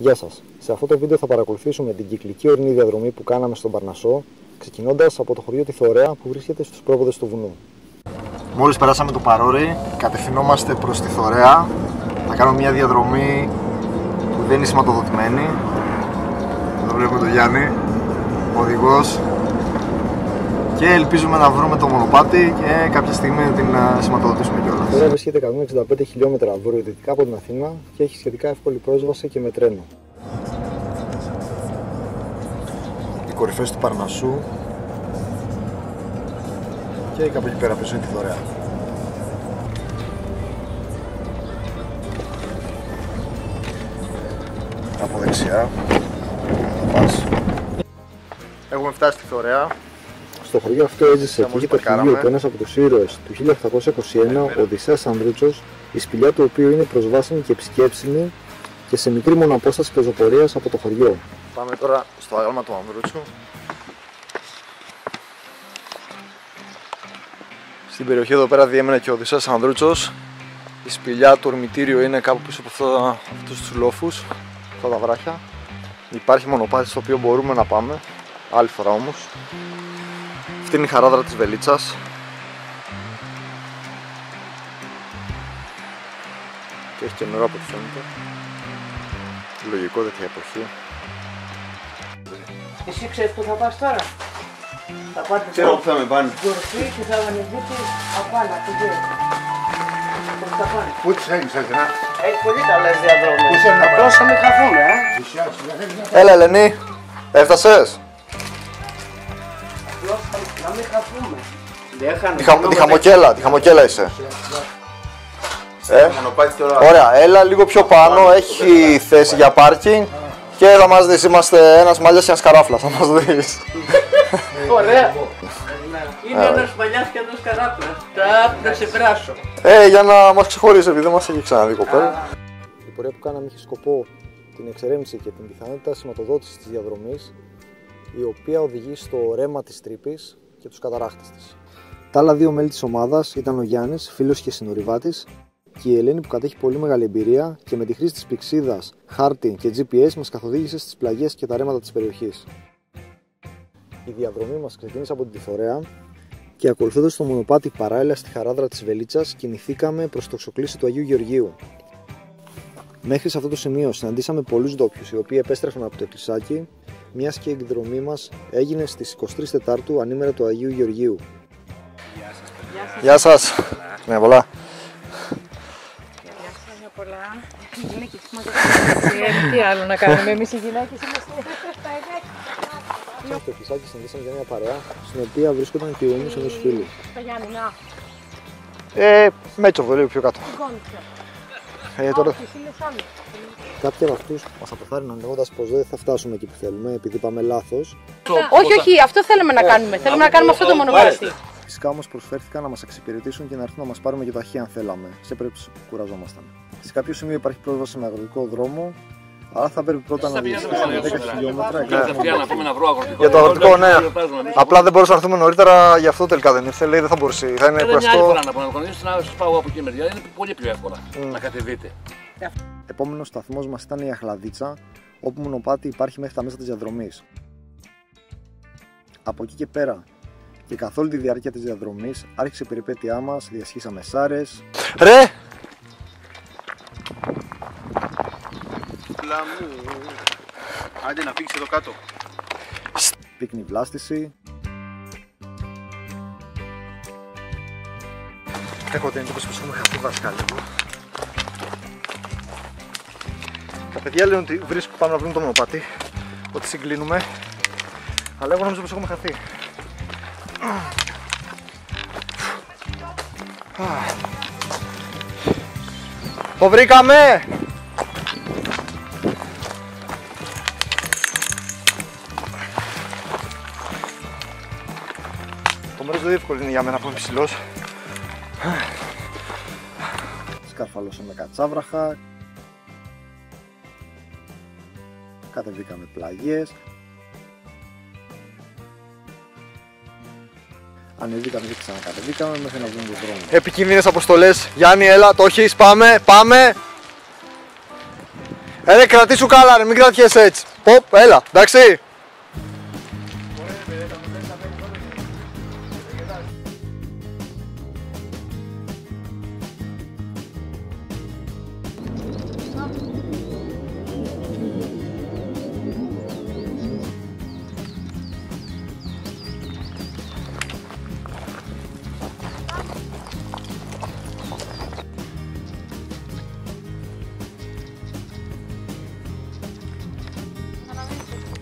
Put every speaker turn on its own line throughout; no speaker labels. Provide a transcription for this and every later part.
Γεια σας. Σε αυτό το βίντεο θα παρακολουθήσουμε την κυκλική ορεινή διαδρομή που κάναμε στον Παρνασσό, ξεκινώντας από το χωριό τη Θωρέα που βρίσκεται στους πρόποδε του βουνού. Μόλις περάσαμε το παρόρι, κατευθυνόμαστε προς τη Θωρέα. Θα κάνουμε μια διαδρομή που δεν είναι σηματοδοτημένη. Εδώ βλέπουμε τον Γιάννη, οδηγός. Και ελπίζουμε να βρούμε το μονοπάτι και κάποια στιγμή να την σηματοδοτήσουμε κιόλας. Τώρα βρίσκεται 165 χιλιόμετρα βορειοδυτικά από την Αθήνα και έχει σχετικά εύκολη πρόσβαση και με τρένο. Οι κορυφές του Παρνασσού και κάπου εκεί πέρα πίσω είναι τη Θωρέα. Από δεξιά πας. Έχουμε φτάσει στη Θωρέα. Στο χωριό αυτό έζησε και είχε το χωριό του ένας από τους ήρωες του 1821, ο Οδυσσέας Ανδρούτσος, η σπηλιά του οποίου είναι προσβάσιμη και επισκέψιμη και σε μικρή μόνο απόσταση πεζοπορίας από το χωριό. Πάμε τώρα στο άγαλμα του Ανδρούτσου. Στην περιοχή εδώ πέρα διέμενε και ο Οδυσσέας Ανδρούτσος. Η σπηλιά του ορμητήριου είναι κάπου πίσω από αυτό, αυτούς τους λόφους, αυτά τα βράχια. Υπάρχει μονοπάτι στο οποίο μπορούμε να πάμε, άλλη φορά όμως. Αυτή είναι η χαράδρα της Βελίτσας. Και έχει και νερό από ό,τι φαίνεται. Λογικό τέτοια εποχή.
Εσύ ξέρεις που θα πας τώρα; Θα πάτε
Ξέρω που θα με πάνε.
Κορφή και θα ανεβείτε απάνω από εκεί. Πώς θα πάνε.
Πού τους έχεις εσένα.
Έχει πολύ καλές διαδρόμες.
Πού θέλει να πάει.
Απλώς θα μην χαθούμε, ε.
Έλα Ελένη, έφτασες;
Απλώς θα- να μην χαθούμε. Δεν
Τη,
χάνουμε.
χα... τη χαμοκέλα, τη χαμοκέλα είσαι. Ε,
Μονοπάτι τώρα.
ωραία, έλα λίγο πιο πάνω, έχει θέση για πάρκινγκ και θα μας δεις, είμαστε ένας μαλλιάς και ένας καράφλας, θα μας δεις.
Ωραία. Είναι ένας μαλλιάς και ένας καράπλας. Τα να σε βράσω.
Ε, για να μας ξεχωρίσει, επειδή δεν μας έχει ξαναδεί κοπέλα. Η πορεία που κάναμε είχε σκοπό την εξερεύνηση και την πιθανότητα σηματοδότησης της διαδρομής, η οποία οδηγεί στο ρέμα της τρύπης και τους καταράχτες της. Τα άλλα δύο μέλη της ομάδας ήταν ο Γιάννης, φίλος και συνορυβάτης, και η Ελένη που κατέχει πολύ μεγάλη εμπειρία και με τη χρήση της πηξίδας, χάρτη και GPS μας καθοδήγησε στις πλαγιές και τα ρέματα της περιοχής. Η διαδρομή μας ξεκίνησε από την Τυθωρέα και ακολουθώντας το μονοπάτι παράλληλα στη χαράδρα της Βελίτσας κινηθήκαμε προς το ξοκλήσι του Αγίου Γεωργίου. Μέχρι σε αυτό το σημείο συναντήσαμε πολλούς ντόπιους οι οποίοι επέστρεφαν από το Εκκλησάκι μιας και η εκδρομή μας έγινε στις 23 Τετάρτου ανήμερα του Αγίου Γεωργίου. Γεια σας. Ναι, πολλά.
Χρόνια πολλά. Γυναίκες, Τι άλλο να κάνουμε, εμείς οι γυναίκες είμαστε.
Στο Εκκλησάκι συναντήσαμε για μια παρέα στην οποία βρίσκονταν και ο ήμους ενός φίλου.
Το Γιάννη, να.
Ε, Μέτσοβο, λίγο πιο κάτω. Ε, τώρα
Όχι, φίλες άλλοι.
κάποιοι από αυτούς μας αποθάρρυναν λέγοντας πως δεν θα φτάσουμε εκεί που θέλουμε επειδή πάμε λάθος.
Όχι, όχι, αυτό θέλουμε να κάνουμε. Θέλουμε να κάνουμε αυτό το μονοπάτι.
Φυσικά όμως προσφέρθηκαν να μας εξυπηρετήσουν και να έρθουν να μας πάρουν και το ταχύ αν θέλαμε, σε περίπτωση που κουραζόμασταν. Σε κάποιο σημείο υπάρχει πρόσβαση με αγροτικό δρόμο, αλλά θα πρέπει πρώτα να διασχίσουμε 10 χιλιόμετρα.
Κατευθείαν να πούμε να βρω αγροτικό.
Για το αγροτικό, ναι.
Βάζουμε.
Απλά δεν μπορούσαμε να έρθουμε νωρίτερα, γι' αυτό τελικά δεν ήρθε. Λέει δεν θα μπορούσε. Θα είναι
Ε, Δεν είναι άλλη
κουραστό.
φορά να πούμε να να σας πάω από εκεί μεριά. Είναι πολύ πιο εύκολα να κατεβείτε.
Επόμενος σταθμός μας ήταν η Αχλαδίτσα, όπου μονοπάτι υπάρχει μέχρι τα μέσα της διαδρομής. Από εκεί και πέρα και καθ' όλη τη διάρκεια της διαδρομής άρχισε η περιπέτειά μας, διασχίσαμε σάρες. Ρε!
Άντε να φύγεις εδώ κάτω.
πύκνη βλάστηση. Έχω την εντύπωση πως έχουμε χαθεί βασικά λίγο. Τα παιδιά λένε ότι βρίσκουν πάμε να βρουν το μονοπάτι, ότι συγκλίνουμε, αλλά εγώ νομίζω πως έχουμε χαθεί. Το βρήκαμε! Το μέρος δεν εύκολο για μένα που είμαι ψηλός. Σκαρφαλώσαμε κατσάβραχα. Κατεβήκαμε πλαγιές. Ανεβήκαμε και ξανακατεβήκαμε μέχρι να βρούμε τον δρόμο. Επικίνδυνες αποστολές. Γιάννη, έλα, το έχεις, πάμε, πάμε. Ε, ρε, κρατήσου καλά, ρε, μην κρατιέσαι έτσι. Ποπ, έλα, εντάξει.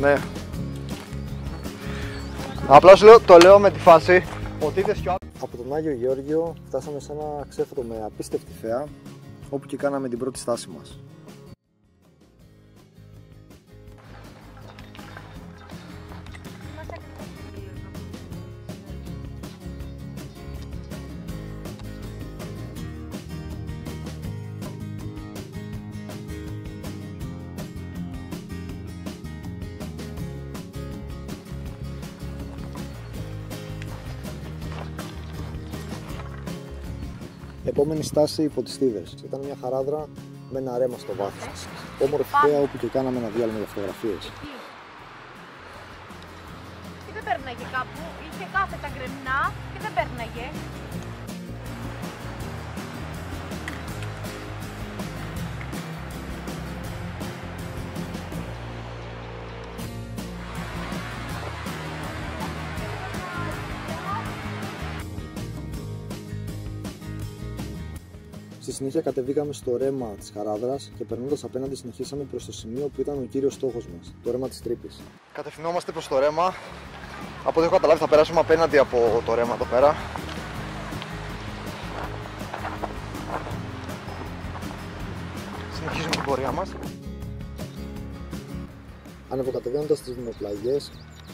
Ναι. Απλά σου λέω, το λέω με τη φάση ότι είδες κι ο Από τον Άγιο Γεώργιο φτάσαμε σε ένα ξέφωτο με απίστευτη θέα όπου και κάναμε την πρώτη στάση μας. Επόμενη στάση υπό τις Στίβες. Ήταν μια χαράδρα με ένα ρέμα στο βάθος της. Όμορφη θέα όπου και κάναμε ένα διάλειμμα για φωτογραφίες. Στη συνέχεια κατεβήκαμε στο ρέμα της Χαράδρας και περνώντας απέναντι συνεχίσαμε προς το σημείο που ήταν ο κύριος στόχος μας, το ρέμα της τρύπης. Κατευθυνόμαστε προς το ρέμα. Από ό,τι έχω καταλάβει θα περάσουμε απέναντι από το ρέμα εδώ πέρα. Συνεχίζουμε την πορεία μας. Ανεβοκατεβαίνοντας τις δημοπλαγιές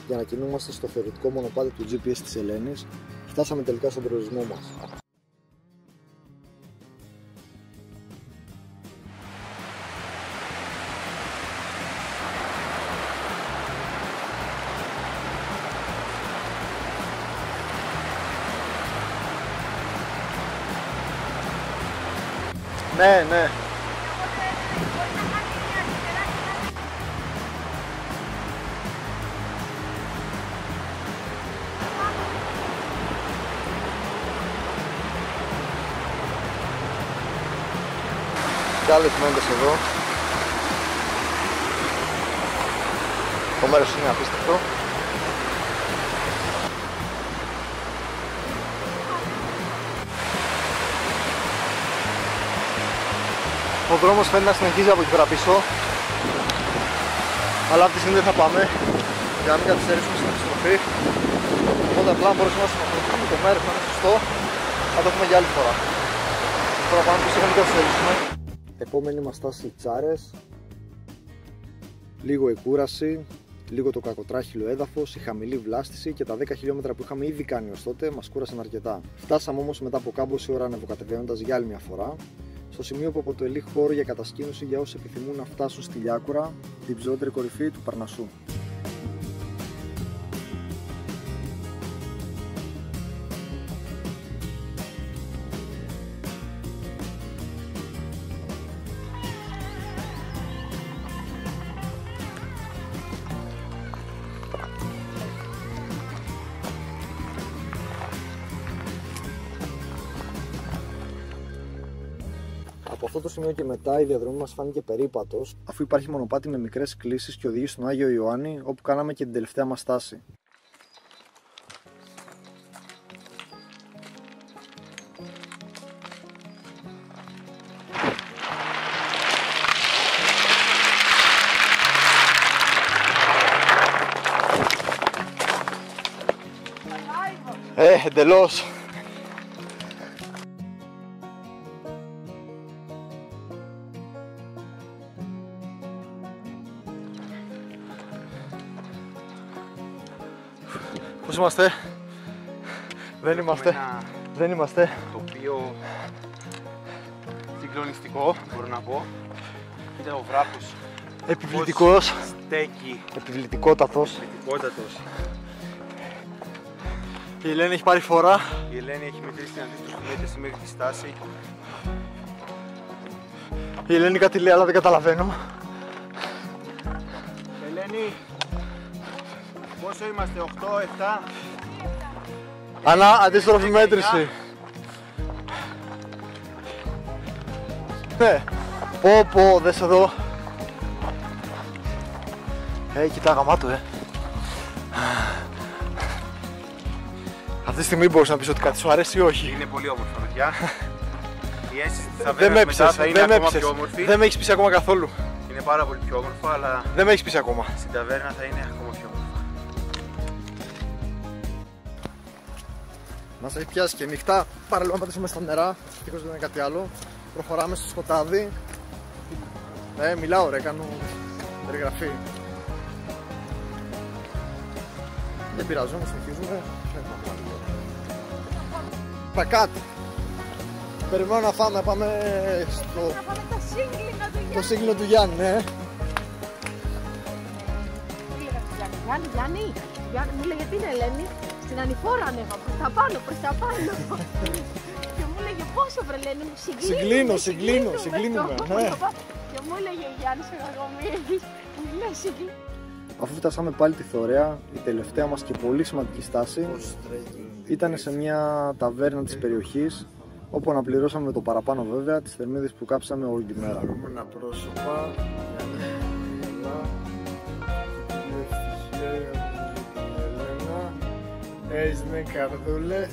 για να κινούμαστε στο θεωρητικό μονοπάτι του GPS της Ελένης, φτάσαμε τελικά στον προορισμό μας. Ναι, ναι. Και άλλες μένοντες εδώ. Το μέρος είναι απίστευτο. Ο δρόμος φαίνεται να συνεχίζει από εκεί πέρα πίσω. Αλλά αυτή τη στιγμή δεν θα πάμε για να μην καθυστερήσουμε στην επιστροφή. Οπότε απλά αν μπορούσαμε να συμμετοχθούμε το μέρος να είναι σωστό, θα το έχουμε για άλλη φορά. Τώρα πάμε πίσω για να μην καθυστερήσουμε. Επόμενη μας στάση τσάρες. Λίγο η κούραση, λίγο το κακοτράχυλο έδαφος, η χαμηλή βλάστηση και τα 10 χιλιόμετρα που είχαμε ήδη κάνει ως τότε μας κούρασαν αρκετά. Φτάσαμε όμως μετά από κάμποση ώρα ανεβοκατεβαίνοντας για άλλη μια φορά στο σημείο που αποτελεί χώρο για κατασκήνωση για όσοι επιθυμούν να φτάσουν στη Λιάκουρα, την ψηλότερη κορυφή του Παρνασσού. Από αυτό το σημείο και μετά η διαδρομή μας φάνηκε περίπατος αφού υπάρχει μονοπάτι με μικρές κλήσεις και οδηγεί στον Άγιο Ιωάννη όπου κάναμε και την τελευταία μας στάση. Ε, εντελώς. Πώς είμαστε; Δεν είμαστε.
Ένα
Δεν είμαστε.
τοπίο συγκλονιστικό, μπορώ να πω. Κοίτα ο βράχος.
Επιβλητικός.
Πώς Στέκει.
Επιβλητικότατος.
Επιβλητικότατος.
Η Ελένη έχει πάρει φορά.
Η Ελένη έχει μετρήσει την αντίστοιχη μέτρηση μέχρι τη στάση.
Η Ελένη κάτι λέει αλλά δεν καταλαβαίνω.
Ελένη. Πόσο είμαστε, 8, 7.
Ανά, αντίστροφη μέτρηση. Ναι. Πω πω, δες εδώ. Ε, κοιτά γαμάτο, ε. Αυτή τη στιγμή μπορείς να πεις ότι κάτι σου αρέσει ή όχι.
Είναι πολύ όμορφα, παιδιά. Η αίσθηση της
Δεν με
ταβέρνας μετά
έπεισες,
θα είναι
δεν με
ακόμα
έπεισες.
πιο όμορφη.
Δεν με έχεις πείσει ακόμα καθόλου.
Είναι πάρα πολύ πιο όμορφο, αλλά
Δεν με έχεις πείσει ακόμα.
στην ταβέρνα θα είναι ακόμα πιο όμορφο.
Μας έχει πιάσει και νύχτα. Παραλίγο να πατήσουμε στα νερά. Ευτυχώς δεν είναι κάτι άλλο. Προχωράμε στο σκοτάδι. Ε, μιλάω ρε, κάνω περιγραφή. Δεν πειράζει όμως, συνεχίζουμε. Πακάτ. Περιμένω να φάμε, πάμε στο,
Να πάμε τα σύγκλινα του
το σύγκλινο του Γιάννη, ναι.
Έλεγα του Γιάννη, Γιάννη, Γιάννη, Γιάννη, μου λέγε τι είναι Ελένη, στην ανηφόρα ανέβα, προς τα πάνω, προς τα πάνω. και μου έλεγε πόσο βρε Ελένη μου, συγκλίνουμε,
Συγκλίνω, συγκλίνω, συγκλίνουμε, ναι.
Και μου έλεγε ο Γιάννης ο Γαγωμίδης, μου λέει συγκλίνουμε.
Αφού φτάσαμε πάλι τη Θωρέα, η τελευταία μας και πολύ σημαντική στάση ήταν σε μια ταβέρνα της περιοχής όπου αναπληρώσαμε το παραπάνω βέβαια τις θερμίδες που κάψαμε όλη τη μέρα. Χαρούμενα πρόσωπα, Έχεις με καρδούλες